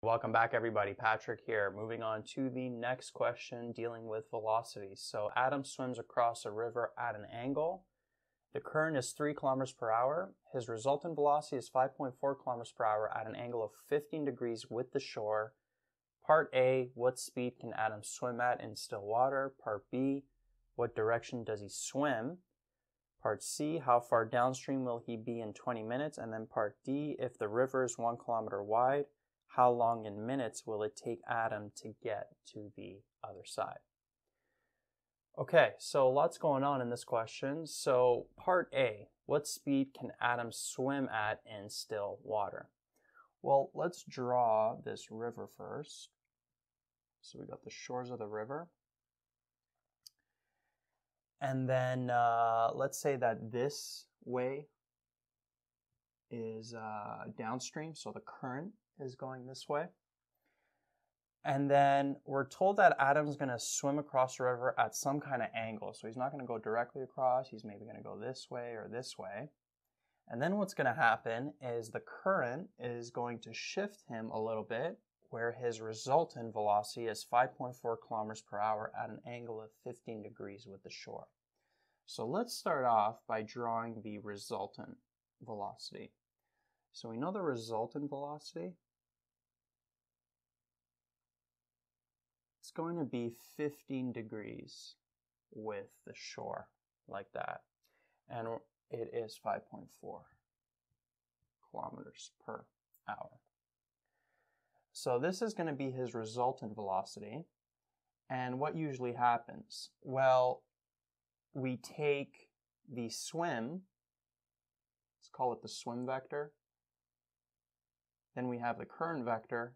Welcome back, everybody. Patrick here. Moving on to the next question dealing with velocity. So, Adam swims across a river at an angle. The current is 3 kilometers per hour. His resultant velocity is 5.4 kilometers per hour at an angle of 15 degrees with the shore. Part A What speed can Adam swim at in still water? Part B What direction does he swim? Part C How far downstream will he be in 20 minutes? And then part D If the river is 1 kilometer wide, how long in minutes will it take Adam to get to the other side? Okay, so lots going on in this question. So, part A What speed can Adam swim at in still water? Well, let's draw this river first. So, we got the shores of the river. And then uh, let's say that this way is uh, downstream, so the current is going this way. And then we're told that Adam's going to swim across the river at some kind of angle. So he's not going to go directly across. He's maybe going to go this way or this way. And then what's going to happen is the current is going to shift him a little bit where his resultant velocity is 5.4 kilometers per hour at an angle of 15 degrees with the shore. So let's start off by drawing the resultant velocity. So we know the resultant velocity going to be 15 degrees with the shore like that. And it is 5.4 kilometers per hour. So this is going to be his resultant velocity. And what usually happens? Well, we take the swim, let's call it the swim vector. Then we have the current vector,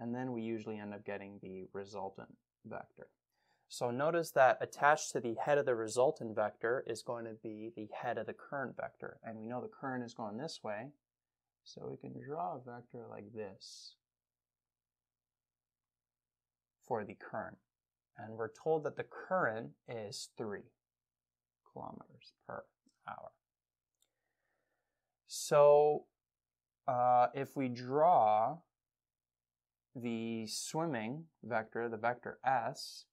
and then we usually end up getting the resultant vector. So notice that attached to the head of the resultant vector is going to be the head of the current vector. And we know the current is going this way, so we can draw a vector like this for the current. And we're told that the current is 3 kilometers per hour. So uh, if we draw the swimming vector, the vector s,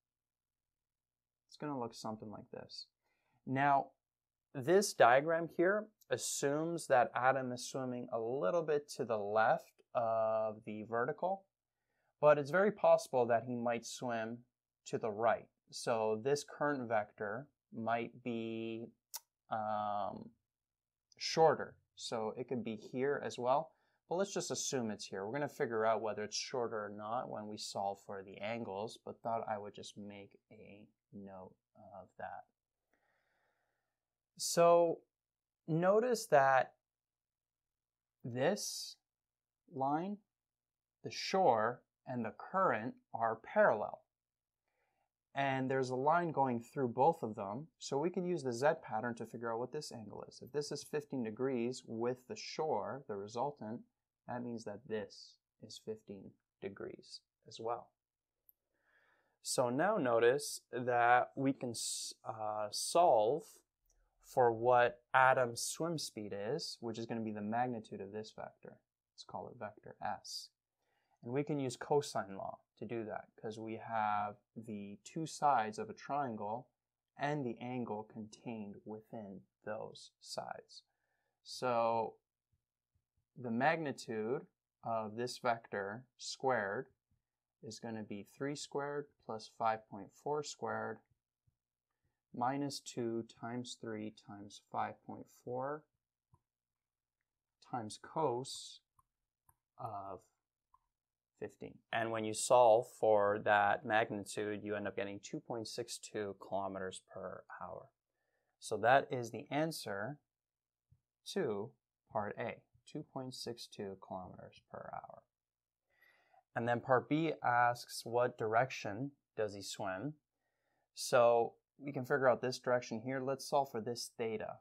it's going to look something like this. Now, this diagram here assumes that Adam is swimming a little bit to the left of the vertical, but it's very possible that he might swim to the right. So this current vector might be um, shorter. So it could be here as well. But let's just assume it's here. We're going to figure out whether it's shorter or not when we solve for the angles, but thought I would just make a note of that. So notice that this line, the shore, and the current are parallel. And there's a line going through both of them, so we can use the z pattern to figure out what this angle is. If this is 15 degrees with the shore, the resultant, that means that this is 15 degrees as well. So now notice that we can uh, solve for what Adam's swim speed is, which is going to be the magnitude of this vector. Let's call it vector s. And we can use cosine law to do that because we have the two sides of a triangle and the angle contained within those sides. So the magnitude of this vector squared is going to be 3 squared plus 5.4 squared minus 2 times 3 times 5.4 times cos of 15. And when you solve for that magnitude, you end up getting 2.62 kilometers per hour. So that is the answer to part A. 2.62 kilometers per hour. And then part B asks what direction does he swim? So we can figure out this direction here. Let's solve for this theta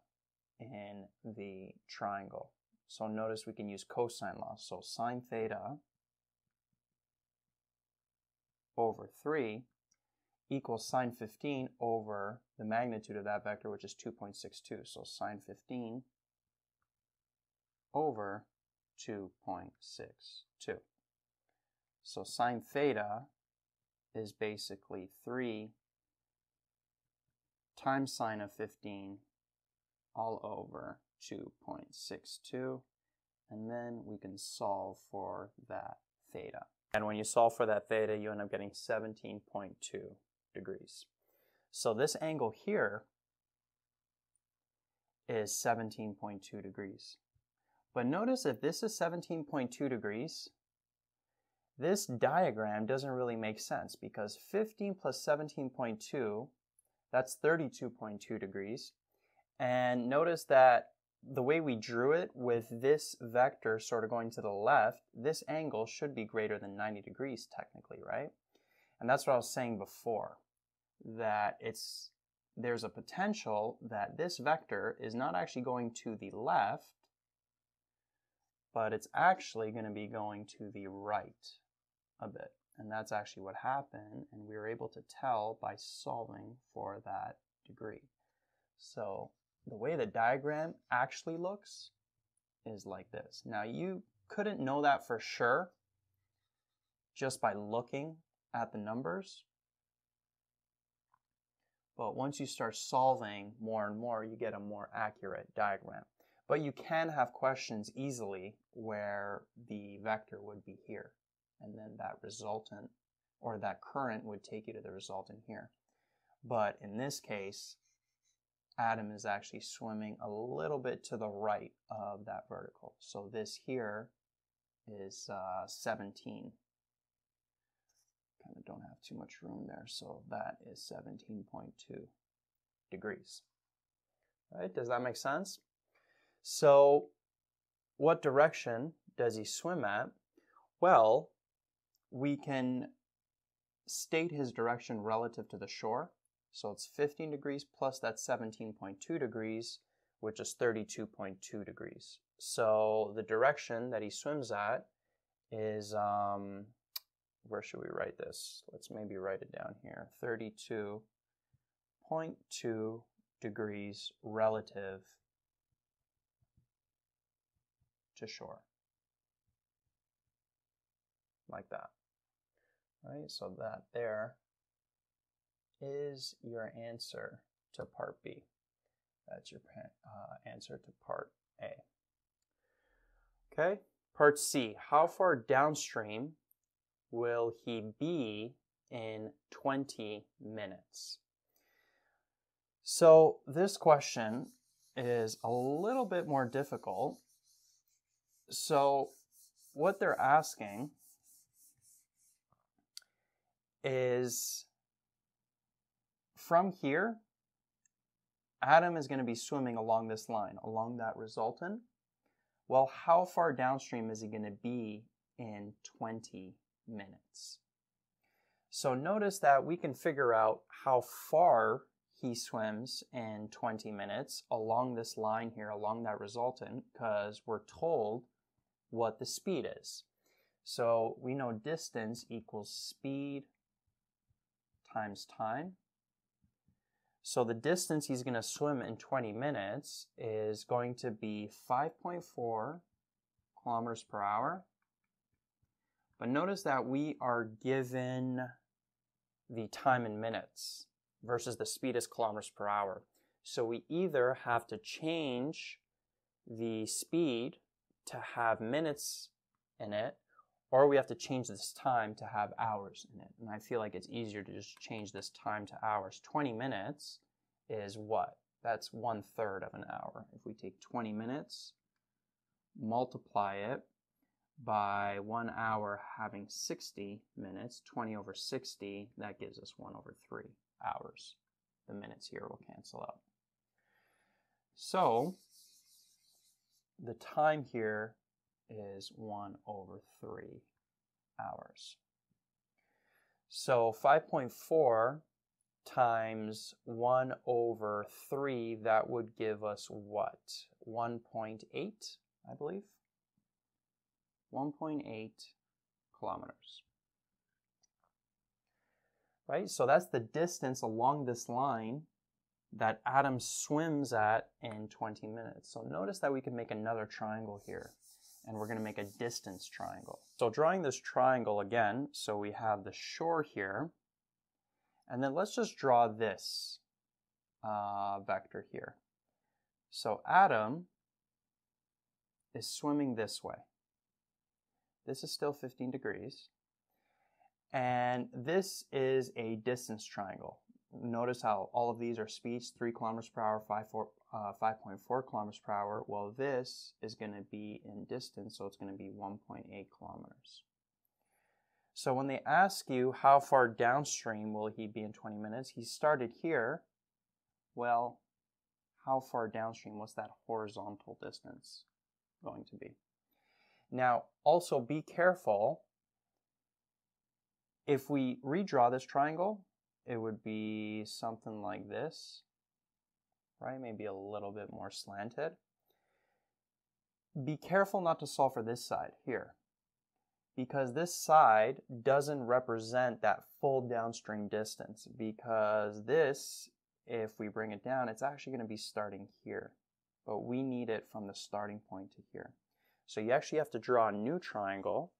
in the triangle. So notice we can use cosine law. So sine theta over 3 equals sine 15 over the magnitude of that vector, which is 2.62. So sine 15 over 2.62. So sine theta is basically 3 times sine of 15 all over 2.62 and then we can solve for that theta. And when you solve for that theta, you end up getting 17.2 degrees. So this angle here is 17.2 degrees. But notice if this is 17.2 degrees, this diagram doesn't really make sense because 15 plus 17.2, that's 32.2 degrees. And notice that the way we drew it with this vector sort of going to the left, this angle should be greater than 90 degrees technically, right? And that's what I was saying before, that it's there's a potential that this vector is not actually going to the left, but it's actually going to be going to the right a bit. And that's actually what happened, and we were able to tell by solving for that degree. So the way the diagram actually looks is like this. Now you couldn't know that for sure just by looking at the numbers. But once you start solving more and more, you get a more accurate diagram. But you can have questions easily where the vector would be here, and then that resultant or that current would take you to the resultant here. But in this case, Adam is actually swimming a little bit to the right of that vertical. So this here is uh, 17 kind of don't have too much room there. So that is 17.2 degrees. Right? Does that make sense? So what direction does he swim at? Well, we can state his direction relative to the shore. So it's 15 degrees plus that 17.2 degrees, which is 32.2 degrees. So the direction that he swims at is um, where should we write this? Let's maybe write it down here. 32.2 degrees relative to shore. Like that. Right, so that there is your answer to part B. That's your uh, answer to part A. Okay, part C. How far downstream will he be in 20 minutes? So this question is a little bit more difficult. So what they're asking is from here, Adam is going to be swimming along this line, along that resultant. Well, how far downstream is he going to be in 20 minutes. So notice that we can figure out how far he swims in 20 minutes along this line here, along that resultant, because we're told what the speed is. So we know distance equals speed times time. So the distance he's going to swim in 20 minutes is going to be 5.4 kilometers per hour but notice that we are given the time in minutes versus the speed is kilometers per hour. So we either have to change the speed to have minutes in it, or we have to change this time to have hours in it. And I feel like it's easier to just change this time to hours. 20 minutes is what? That's one third of an hour. If we take 20 minutes, multiply it by one hour having 60 minutes, 20 over 60, that gives us 1 over 3 hours. The minutes here will cancel out. So, the time here is 1 over 3 hours. So 5.4 times 1 over 3, that would give us what? 1.8, I believe. 1.8 kilometers. Right? So that's the distance along this line that Adam swims at in 20 minutes. So notice that we can make another triangle here. and we're going to make a distance triangle. So drawing this triangle again, so we have the shore here, and then let's just draw this uh, vector here. So Adam is swimming this way. This is still 15 degrees. And this is a distance triangle. Notice how all of these are speeds, 3 kilometers per hour, 5.4 uh, kilometers per hour. Well, this is going to be in distance, so it's going to be 1.8 kilometers. So when they ask you how far downstream will he be in 20 minutes, he started here. Well, how far downstream, was that horizontal distance going to be? Now, also be careful. If we redraw this triangle, it would be something like this, right? Maybe a little bit more slanted. Be careful not to solve for this side here, because this side doesn't represent that full downstream distance, because this, if we bring it down, it's actually going to be starting here, but we need it from the starting point to here. So you actually have to draw a new triangle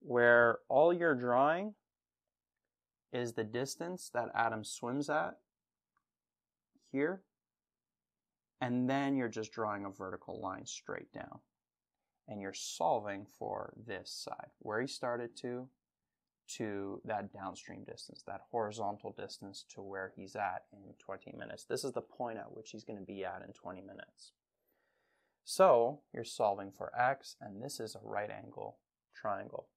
where all you're drawing is the distance that Adam swims at here, and then you're just drawing a vertical line straight down. And you're solving for this side, where he started to, to that downstream distance, that horizontal distance to where he's at in 20 minutes. This is the point at which he's going to be at in 20 minutes. So you're solving for x, and this is a right angle triangle.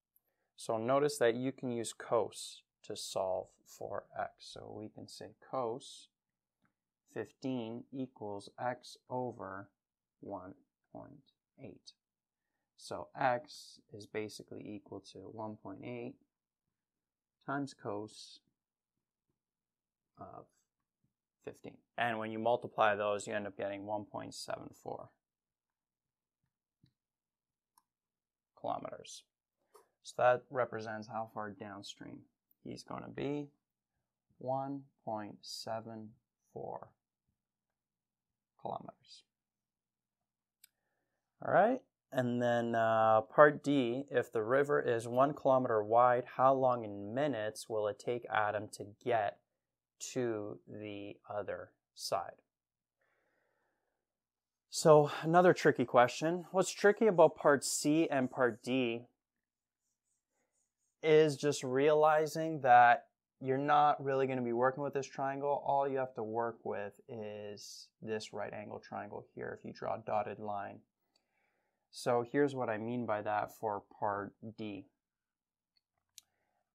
So notice that you can use cos to solve for x. So we can say cos 15 equals x over 1.8. So x is basically equal to 1.8 times cos of 15. And when you multiply those, you end up getting 1.74. kilometers. So that represents how far downstream he's going to be. 1.74 kilometers. All right, and then uh, part D, if the river is one kilometer wide, how long in minutes will it take Adam to get to the other side? So, another tricky question. What's tricky about part C and part D is just realizing that you're not really going to be working with this triangle. All you have to work with is this right angle triangle here if you draw a dotted line. So here's what I mean by that for part D.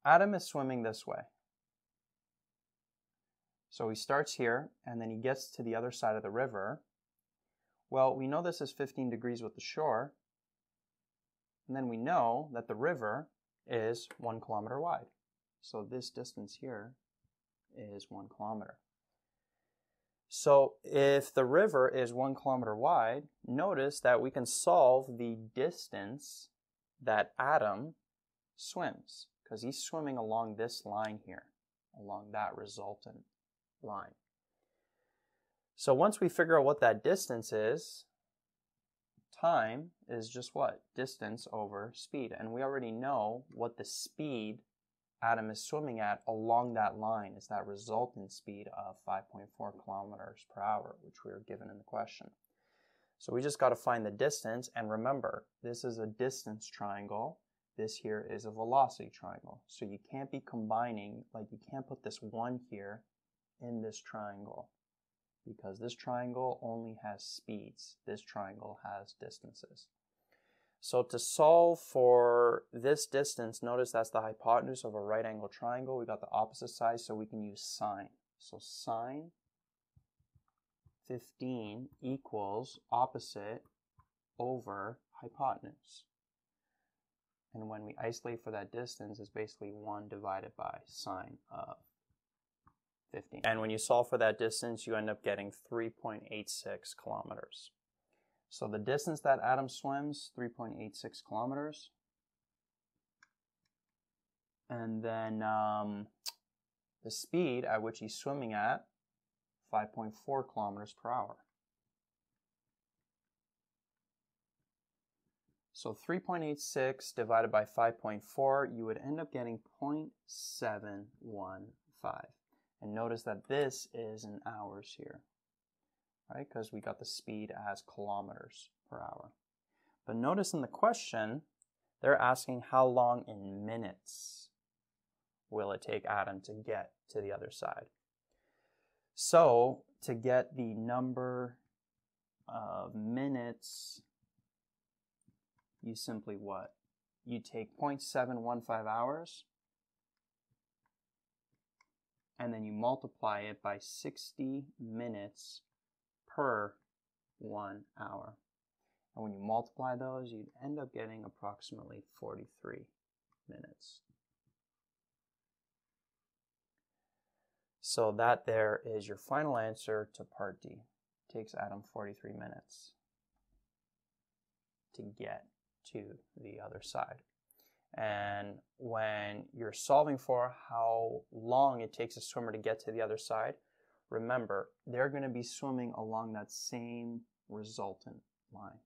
Adam is swimming this way. So he starts here and then he gets to the other side of the river well, we know this is 15 degrees with the shore, and then we know that the river is one kilometer wide. So this distance here is one kilometer. So if the river is one kilometer wide, notice that we can solve the distance that Adam swims, because he's swimming along this line here, along that resultant line. So once we figure out what that distance is, time is just what? Distance over speed. And we already know what the speed Adam is swimming at along that line is that resultant speed of 5.4 kilometers per hour, which we were given in the question. So we just got to find the distance. And remember, this is a distance triangle. This here is a velocity triangle. So you can't be combining, like you can't put this one here in this triangle because this triangle only has speeds. This triangle has distances. So to solve for this distance, notice that's the hypotenuse of a right angle triangle. We got the opposite side, so we can use sine. So sine 15 equals opposite over hypotenuse. And when we isolate for that distance, it's basically 1 divided by sine of 15. And when you solve for that distance, you end up getting 3.86 kilometers. So the distance that Adam swims, 3.86 kilometers. And then um, the speed at which he's swimming at, 5.4 kilometers per hour. So 3.86 divided by 5.4, you would end up getting 0.715. And notice that this is in hours here, right? Because we got the speed as kilometers per hour. But notice in the question, they're asking how long in minutes will it take Adam to get to the other side. So to get the number of minutes, you simply what? You take 0.715 hours and then you multiply it by 60 minutes per one hour. And when you multiply those, you'd end up getting approximately 43 minutes. So that there is your final answer to part D. It takes Adam 43 minutes to get to the other side. And when you're solving for how long it takes a swimmer to get to the other side, remember, they're going to be swimming along that same resultant line.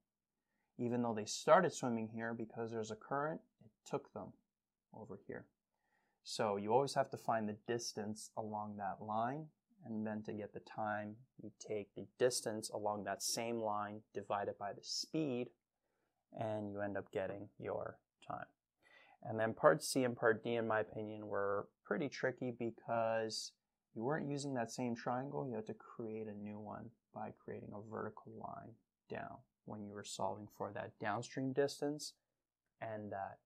Even though they started swimming here because there's a current, it took them over here. So you always have to find the distance along that line, and then to get the time, you take the distance along that same line divided by the speed, and you end up getting your time. And then part C and part D, in my opinion, were pretty tricky because you weren't using that same triangle. You had to create a new one by creating a vertical line down when you were solving for that downstream distance and that.